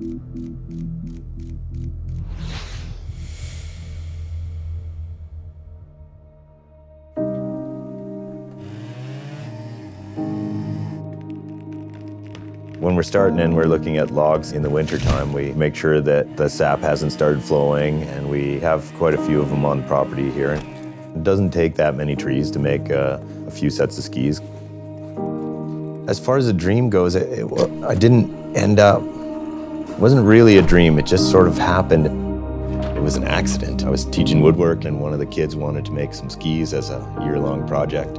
When we're starting and we're looking at logs in the wintertime, we make sure that the sap hasn't started flowing, and we have quite a few of them on the property here. It doesn't take that many trees to make uh, a few sets of skis. As far as the dream goes, it, it, I didn't end up, it wasn't really a dream, it just sort of happened. It was an accident. I was teaching woodwork, and one of the kids wanted to make some skis as a year-long project.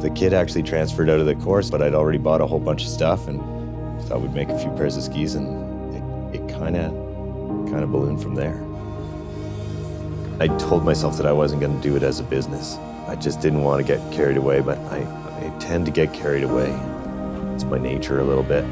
The kid actually transferred out of the course, but I'd already bought a whole bunch of stuff, and thought we'd make a few pairs of skis, and it, kind of kind of ballooned from there. I told myself that I wasn't going to do it as a business. I just didn't want to get carried away, but I, I tend to get carried away. It's my nature a little bit.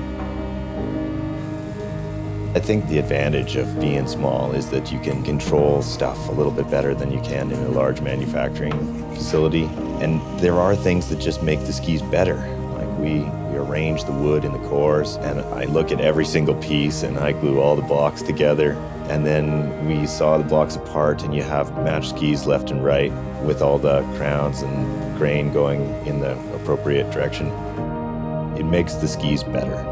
I think the advantage of being small is that you can control stuff a little bit better than you can in a large manufacturing facility. And there are things that just make the skis better. Like we we arrange the wood in the cores, and I look at every single piece and I glue all the blocks together. And then we saw the blocks apart, and you have matched skis left and right with all the crowns and grain going in the appropriate direction. It makes the skis better.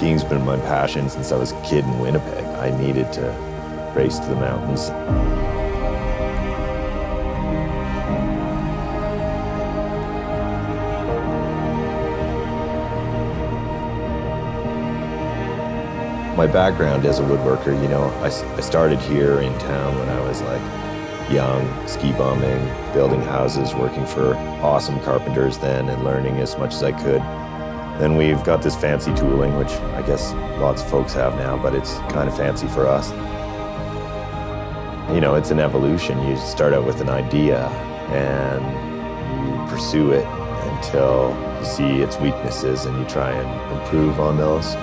Skiing's been my passion since I was a kid in Winnipeg. I needed to race to the mountains. my background as a woodworker, you know, I, I started here in town when I was like young, ski bumming, building houses, working for awesome carpenters then and learning as much as I could. Then we've got this fancy tooling, which I guess lots of folks have now, but it's kind of fancy for us. You know, it's an evolution. You start out with an idea and you pursue it until you see its weaknesses and you try and improve on those.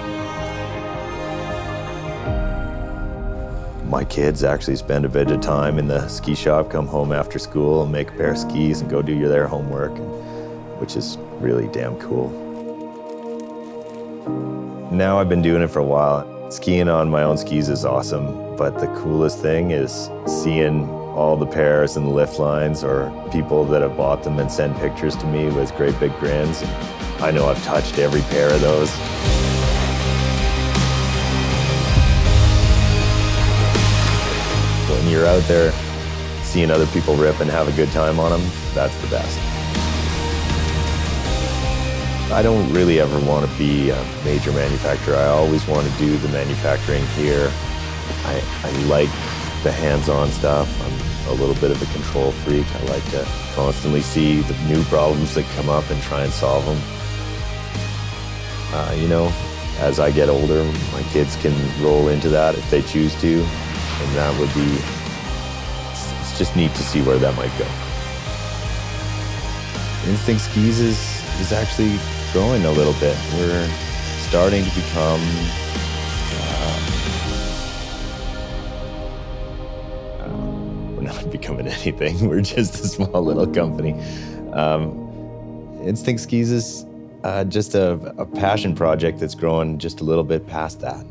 My kids actually spend a bit of time in the ski shop, come home after school and make a pair of skis and go do their homework, which is really damn cool. Now I've been doing it for a while. Skiing on my own skis is awesome, but the coolest thing is seeing all the pairs and the lift lines or people that have bought them and send pictures to me with great big grins. I know I've touched every pair of those. when you're out there seeing other people rip and have a good time on them, that's the best. I don't really ever want to be a major manufacturer. I always want to do the manufacturing here. I, I like the hands-on stuff. I'm a little bit of a control freak. I like to constantly see the new problems that come up and try and solve them. Uh, you know, as I get older, my kids can roll into that if they choose to, and that would be it's just neat to see where that might go. Instinct Skis is, is actually growing a little bit. We're starting to become uh, we're not becoming anything. We're just a small little company. Um, Instinct Skis is uh, just a, a passion project that's growing just a little bit past that.